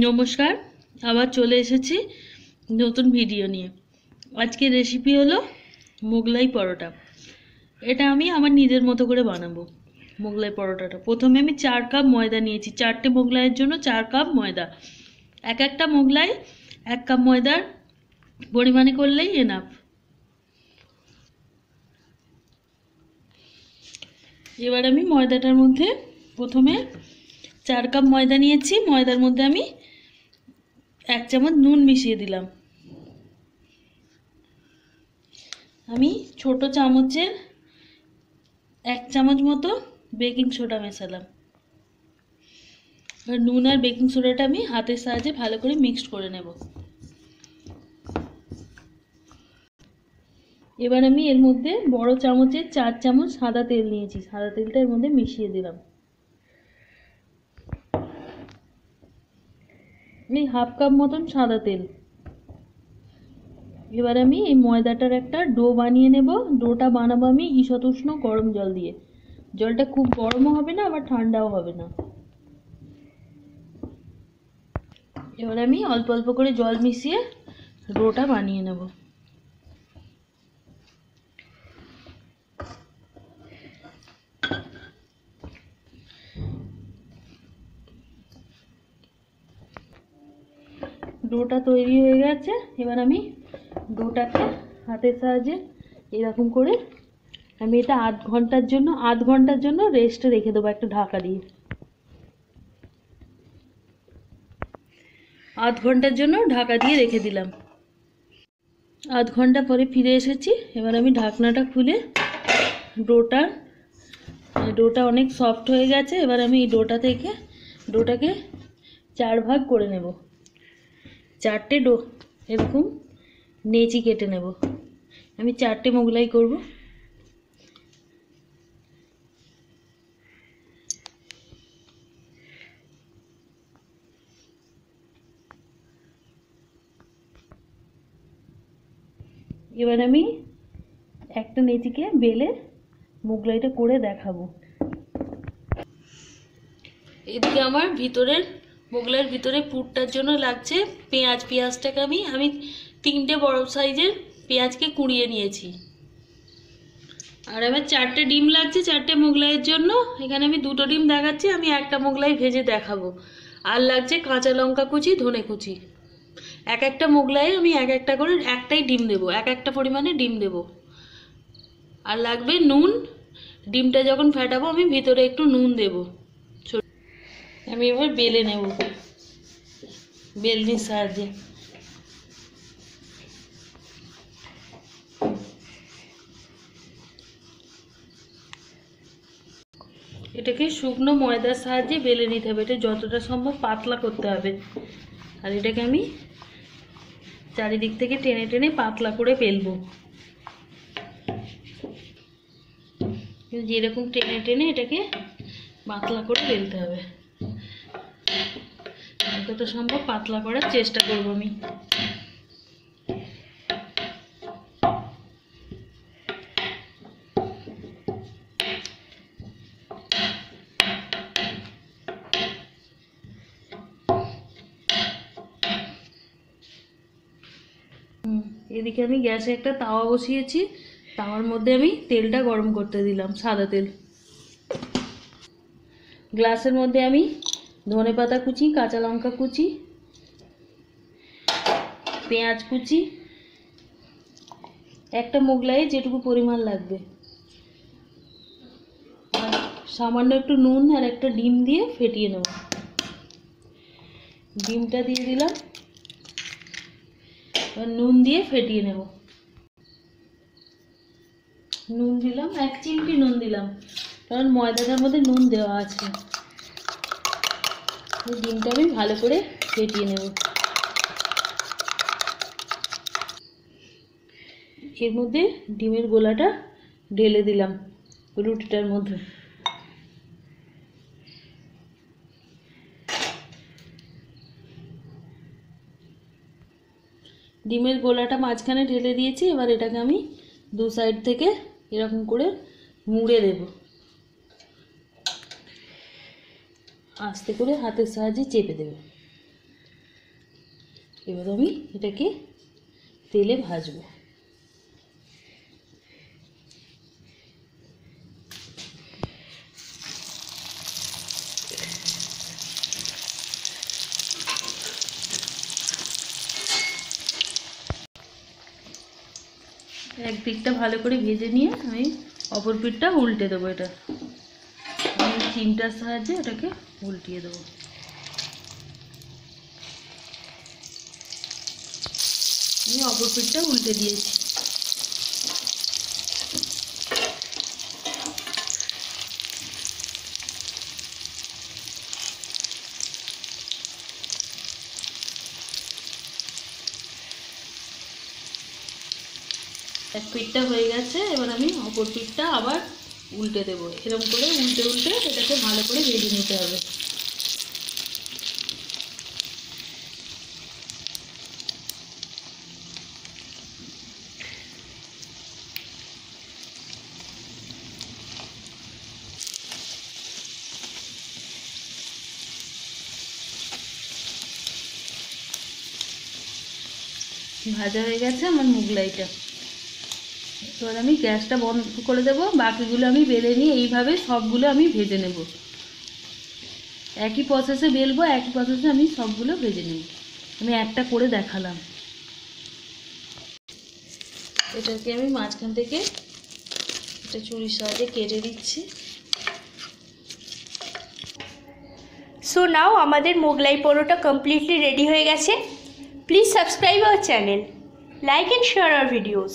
নমস্কার, আবার চলে এসেছি নতুন ভিডিও নিয়ে। আজকে রেসিপি হলো মোগলাই পরোটা। এটা আমি আমার নিজের মতো করে বানাবো মোগলাই পরোটাটা। প্রথমে আমি চার কাপ ময়দা নিয়েছি, চারটে মোগলাইয়ের জন্য চার কাপ ময়দা। এক একটা মোগলাই, এক কাপ ময়দার পরিমাণে করলেই এনাফ এবার আমি ময়দাটার মধ্যে প্রথমে চার কাপ ময়দা নিয়েছি, ময়দার মধ্যে আমি এক চামচ নুন মিশিয়ে দিলাম। আমি ছোট চামচের এক চামচ মতো বেকিং সোডা মেশালাম। এবার নুন আর বেকিং সোডাটা আমি হাতের সাহায্যে ভালো করে মিক্সড করে নেব। এবার আমি এর মধ্যে বড় চামচের চার চামচ সাদা তেল নিয়েছি। সাদা তেলটা এর মধ্যে মিশিয়ে দিলাম। এই হাফ কাপ মতন সাদা তেল। এবার আমি এই ময়দাটার একটা ডো বানিয়ে নেব। ডোটা বানাবো আমি ঈষৎ উষ্ণ গরম জল দিয়ে। জলটা খুব গরমও হবে না, আবার ঠান্ডাও হবে না। এবার আমি অল্প অল্প করে জল মিশিয়ে ডোটা বানিয়ে নেব। ডোটা তৈরি হয়ে গেছে। এবার আমি ডোটাকে হাতের সাহায্যে এরকম করে আমি এটা আধ ঘণ্টার জন্য, আধ ঘণ্টার জন্য রেস্টে রেখে দেবো একটা ঢাকা দিয়ে। আধ ঘণ্টার জন্য ঢাকা দিয়ে রেখে দিলাম। আধ ঘণ্টা পরে ফিরে এসেছি। এবার আমি ঢাকনাটা খুলে ডোটা ডোটা অনেক সফট হয়ে গেছে। এবার আমি এই ডোটা থেকে, ডোটাকে চার ভাগ করে নেব। চারটে ডো এরকম নেচি কেটে নেব। আমি চারটে মোগলাই করব। এবার আমি একটা নেচিকে বেলে মোগলাইটা করে দেখাবো। এদিকে আমার ভিতরের মোগলাইয়ের ভিতরে পুরটার জন্য লাগছে পেঁয়াজ। পেঁয়াজটাকে আমি আমি তিনটে বড় সাইজের পেঁয়াজকে কুড়িয়ে নিয়েছি। আর আমার চারটে ডিম লাগছে চারটে মোগলাইয়ের জন্য। এখানে আমি দুটো ডিম দেখাচ্ছি, আমি একটা মোগলাই ভেজে দেখাবো। আর লাগছে কাঁচা লঙ্কা কুচি, ধনে কুচি। এক একটা মোগলাইয়ে আমি এক একটা করে একটাই ডিম দেবো, এক একটা পরিমাণে ডিম দেবো। আর লাগবে নুন। ডিমটা যখন ফেটাবো, আমি ভিতরে একটু নুন দেবো। আমি এবার বেলে নেব বেলনির সাহায্যে এটাকে শুকনো ময়দার সাহায্যে বেলে নিতে হবে। এটা যতটা সম্ভব পাতলা করতে হবে। আর এটাকে আমি চারিদিক থেকে টেনে টেনে পাতলা করে বেলবো যেরকম টেনে টেনে এটাকে পাতলা করে বেলতে হবে। যত সম্ভব পাতলা করার চেষ্টা করব আমি। এদিকে আমি গ্যাসে একটা তাওয়া বসিয়েছি। তাওয়ার মধ্যে আমি তেলটা গরম করতে দিলাম, সাদা তেল। গ্লাসের মধ্যে আমি ধনে পাতা কুচি, কাঁচা লঙ্কা কুচি, পেঁয়াজ কুচি, একটা মোগলাই যেটুকু পরিমাণ লাগবে। সামান্য একটু নুন আর একটা ডিম দিয়ে ফেটিয়ে নেব। ডিমটা দিয়ে দিলাম। নুন দিয়ে ফেটিয়ে নেব। নুন দিলাম, এক চিমটি নুন দিলাম। কারণ ময়দাটার মধ্যে নুন দেওয়া আছে। ডিমটা আমি ভালো করে ফেটিয়ে নেব। এর মধ্যে ডিমের গোলাটা ঢেলে দিলাম রুটিটার মধ্যে। ডিমের গোলাটা মাঝখানে ঢেলে দিয়েছি, এবার এটাকে আমি দু সাইড থেকে এরকম করে মুড়ে দেব। আস্তে করে হাতের সাহায্যে চেপে দেবে। এবার আমি এটাকে তেলে ভাজবো। এক দিকটা ভালো করে ভেজে নিয়ে আমি অপর পিঠটা উল্টে দেবো এটা। চিমটার সাহায্যে এটাকে উল্টিয়ে দেবো। আমি অপর পিঠটা উল্টে দিয়েছি। এক পিঠটা হয়ে গেছে, এবার আমি অপর পিঠটা আবার উল্টে দেবো। এরকম করে উল্টে উল্টে এটাকে ভালো করে ভেজে নিতে হবে। ভাজা হয়ে গেছে আমার মুগলাইটা। এবার আমি গ্যাসটা বন্ধ করে দেবো। বাকিগুলো আমি বেলে নিয়ে এইভাবে সবগুলো আমি ভেজে নেব। একই প্রসেসে বেলবো, একই প্রসেসে আমি সবগুলো ভেজে নেব। আমি একটা করে দেখালাম। এটাকে আমি মাঝখান থেকে এটা চুরির সাহায্যে কেটে দিচ্ছি। সো নাও আমাদের মোগলাই পরোটা কমপ্লিটলি রেডি হয়ে গেছে। Please subscribe our channel like and share our videos